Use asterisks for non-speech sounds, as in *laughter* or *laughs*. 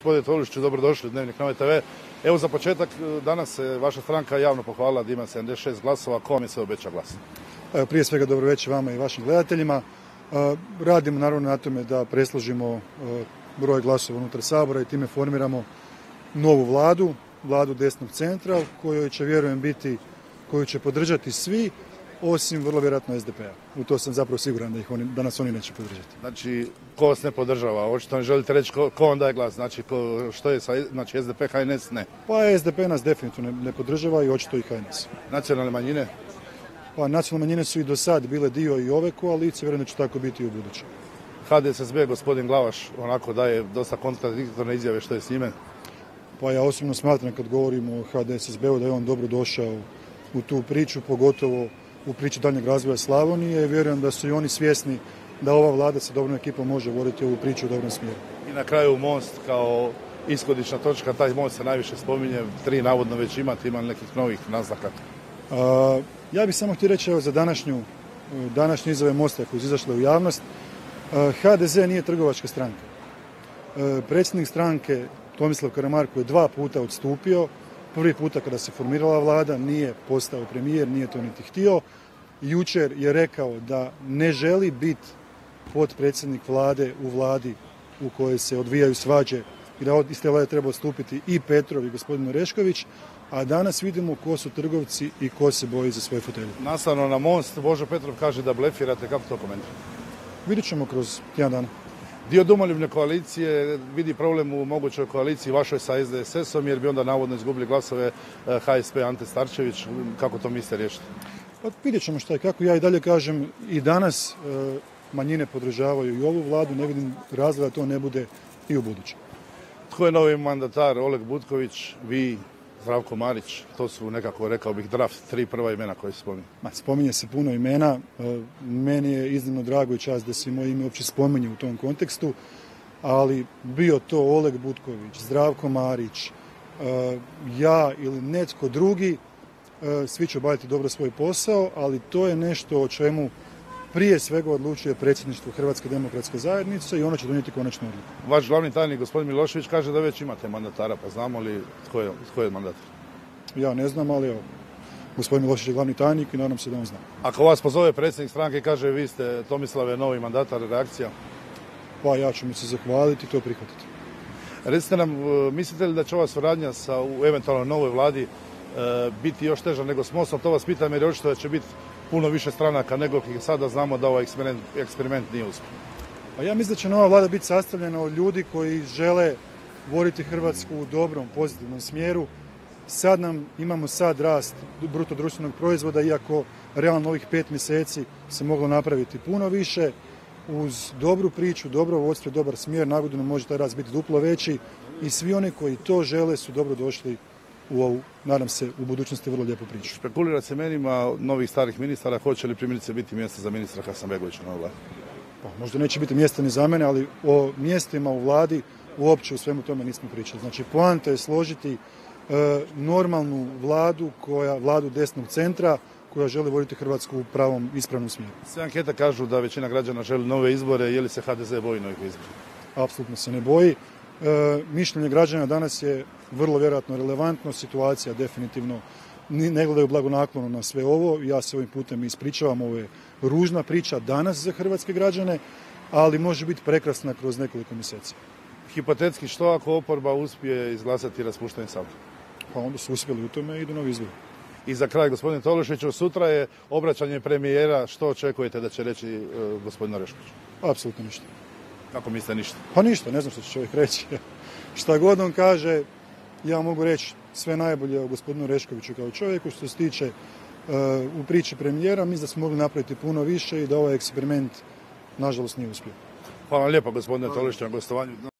Gospodine Tolušiću, dobrodošli u Dnevnik Nove TV. Evo za početak, danas se vaša stranka javno pohvalila da ima 76 glasova. Ko vam je se obeća glas? Evo, prije svega dobro večer vama i vašim gledateljima. E, Radimo naravno na tome da presložimo e, broj glasova unutar Sabora i time formiramo novu vladu, vladu desnog centra kojoj će vjerujem biti, koju će podržati svi, osim vrlo vjerojatno SDP-a. U to sam zapravo siguran da, ih oni, da nas oni neće podržati. Znači, ko vas ne podržava? Očito ne želite reći ko, ko vam daje glas. Znači, ko, što je sa znači, SDP, HNS, ne. Pa SDP nas definitivno ne, ne podržava i očito i HNS. Nacionalne manjine? Pa nacionalne manjine su i do sad bile dio i ove koalicije, vjerujem da će tako biti i u buduće. HDSSB, gospodin Glavaš, onako daje dosta kontradiktorne izjave što je s njime. Pa ja osobno smatram kad govorimo o HDSSB-u da je on dobro došao u tu priču, pogotovo u priči daljnjeg razvoja Slavonije i vjerujem da su i oni svjesni da ova vlada sa dobrom ekipom može voditi ovu priču u dobrom smjeru. I na kraju most kao ishodišna točka, taj most se najviše spominje, tri navodno već imate, ima nekih novih naznaka? A, ja bih samo htio reći evo, za današnju, današnje izjave Mosta koje su izašle u javnost. A, HDZ nije trgovačka stranka. A, predsjednik stranke Tomislav Karamarko je dva puta odstupio. Prvi puta kada se formirala vlada nije postao premijer, nije to niti htio. Jučer je rekao da ne želi biti potpredsjednik vlade u vladi u kojoj se odvijaju svađe i da od iste vlade treba odstupiti i Petrov i gospodin Orešković, a danas vidimo ko su trgovci i ko se boji za svoje fotelje. Nastavno na most, Božo Petrov kaže da blefirate, kako to komentirate? Vidjet ćemo kroz tjedan dana. Dio domoljubne koalicije vidi problem u mogućoj koaliciji vašoj sa SDSS-om jer bi onda navodno izgubili glasove HSP Ante Starčević. Kako to mislite riješiti? Pa vidjet ćemo šta je kako. Ja i dalje kažem i danas e, manjine podržavaju i ovu vladu. Ne vidim razloga da to ne bude i u budućem. Tko je novi mandatar? Oleg Butković, vi, Zdravko Marić. To su nekako, rekao bih, draft, tri prva imena koje se spominju. Ma, spominje se puno imena. E, meni je iznimno drago i čast da se moje ime uopće spominje u tom kontekstu. Ali bio to Oleg Butković, Zdravko Marić, e, ja ili netko drugi, svi će obaviti dobro svoj posao, ali to je nešto o čemu prije svega odlučuje predsjedništvo Hrvatske demokratske zajednice i ono će donijeti konačnu odluku. Vaš glavni tajnik, gospodin Milošević, kaže da već imate mandatara, pa znamo li tko je, tko je mandatar? Ja ne znam, ali evo, gospodin Milošević je glavni tajnik i nadam se da on zna. Ako vas pozove predsjednik stranke i kaže vi ste Tomislave novi mandatar, reakcija? Pa ja ću mi se zahvaliti i to prihvatiti. Recite nam, mislite li da će ova suradnja sa u eventualno novoj vladi e, biti još teža nego s Mostom? To vas pitam jer je očito da će biti puno više stranaka nego sada znamo da ovaj eksperiment, eksperiment nije uspio. Pa ja mislim da će nova vlada biti sastavljena od ljudi koji žele voditi Hrvatsku u dobrom, pozitivnom smjeru. Sad nam imamo sad rast bruto društvenog proizvoda, iako realno ovih pet mjeseci se moglo napraviti puno više. Uz dobru priču, dobro vodstvo dobar smjer, nagodinu može taj rast biti duplo veći i svi oni koji to žele su dobro došli u ovu, nadam se, u budućnosti vrlo lijepu priču. Špekulira se menima novih starih ministara, hoće li primjerice biti mjesto za ministra Hasanbegovića na vladi? Pa, možda neće biti mjesta ni za mene, ali o mjestima u vladi uopće u svemu tome nismo pričali. Znači, poanta je složiti e, normalnu vladu, koja, vladu desnog centra, koja želi voditi Hrvatsku u pravom, ispravnom smjeru. Sve ankete kažu da većina građana želi nove izbore, je li se HDZ boji novih izbora? Apsolutno se ne boji. E, mišljenje građana danas je vrlo vjerojatno relevantno, situacija definitivno ne gledaju blagonaklono na sve ovo. Ja se ovim putem ispričavam, ovo je ružna priča danas za hrvatske građane, ali može biti prekrasna kroz nekoliko mjeseci. Hipotetski što ako oporba uspije izglasati raspuštanje Sabora? Pa onda su uspjeli u tome i idu novi izbor. I za kraj, gospodine Tolušiću, sutra je obraćanje premijera. Što očekujete da će reći uh, gospodin Orešković? Apsolutno ništa. Kako mislite ništa? Pa ništa, ne znam što će čovjek reći. *laughs* Šta god on kaže, ja mogu reći sve najbolje o gospodinu Reškoviću kao čovjeku. Što se tiče uh, u priči premijera, mislim da smo mogli napraviti puno više i da ovaj eksperiment, nažalost, nije uspio. Hvala lijepo, gospodine Tolušić, na gostovanju.